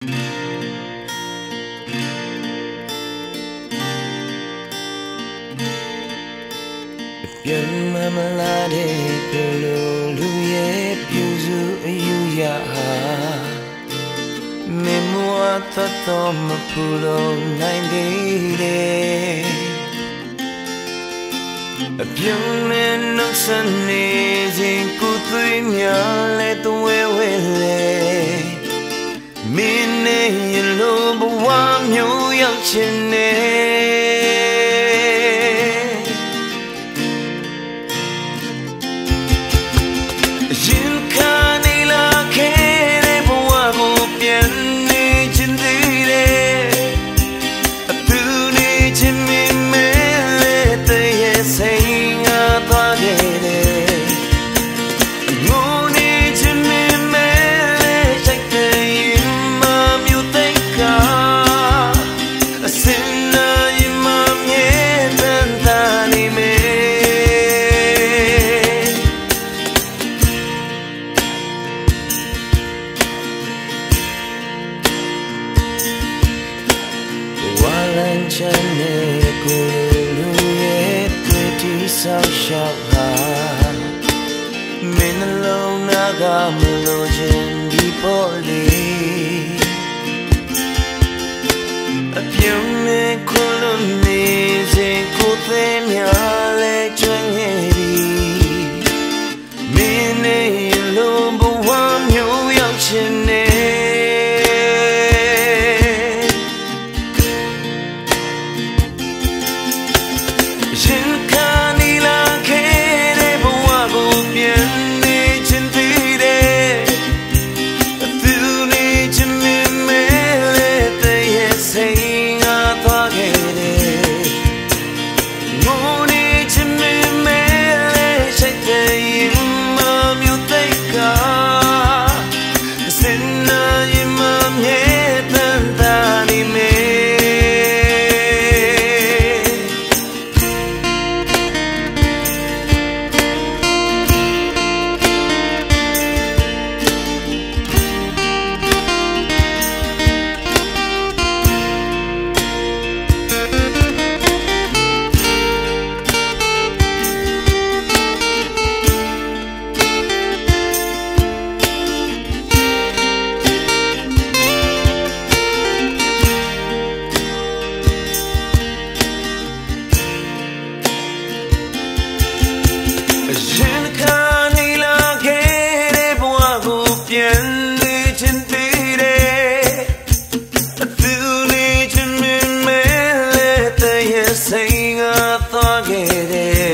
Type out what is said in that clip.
ပြန်မမလာတဲ့ကလိုလူရဲ့ပြူစုအယူရဟာမင်းမွားသတ်တော်မဖူလို့နိုင်သေးတယ်အပြုံးနဲ့နှုတ်ဆက်နေစဉ်ကိုယ်သွေးများလဲ ချင်နေ မ်းချမ်းနဲ့ကိုယ်လူရဲ့တွေ့တီဆောင်ရှောက်ပါမင်းလုံးနာကမလို့ခြင်းဒီပေါ်လေး querer.